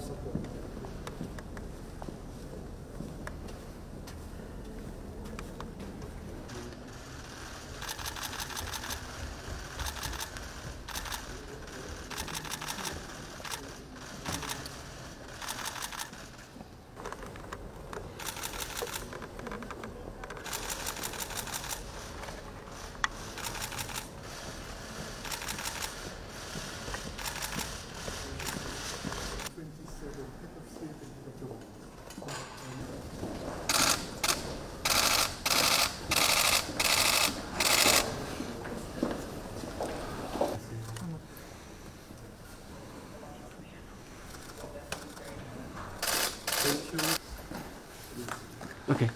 support. Okay.